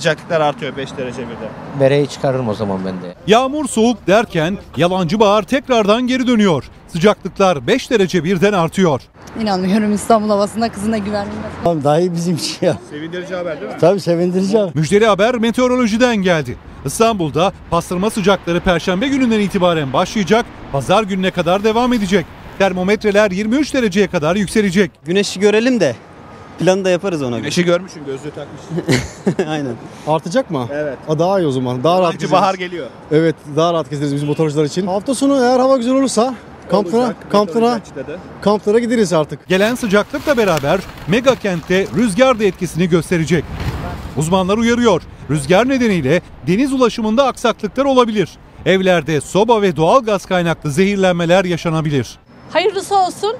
Sıcaklıklar artıyor 5 derece birden. Bereyi çıkarırım o zaman ben de. Yağmur soğuk derken yalancı bahar tekrardan geri dönüyor. Sıcaklıklar 5 derece birden artıyor. İnanmıyorum İstanbul havasına kızına güvenilmez. Tamam daha iyi bizim için ya. Sevindirici haber değil mi? Tabii sevindirici abi. Müjdeli haber meteorolojiden geldi. İstanbul'da pastırma sıcakları perşembe gününden itibaren başlayacak, pazar gününe kadar devam edecek. Termometreler 23 dereceye kadar yükselecek. Güneşi görelim de planı da yaparız ona göre. Güneşi görmüşsün gözlüğü takmış. Aynen. Artacak mı? Evet. Ha, daha iyi o zaman. Daha rahat Yalancı gezeriz. bahar geliyor. Evet daha rahat gezeriz biz motorcular için. Hafta sonu eğer hava güzel olursa kamplara, Olacak, kamplara, meteoroloji açıkladı. kamplara gideriz artık. Gelen sıcaklıkla beraber mega kentte rüzgar da etkisini gösterecek. Uzmanlar uyarıyor. Rüzgar nedeniyle deniz ulaşımında aksaklıklar olabilir. Evlerde soba ve doğal gaz kaynaklı zehirlenmeler yaşanabilir. Hayırlısı olsun.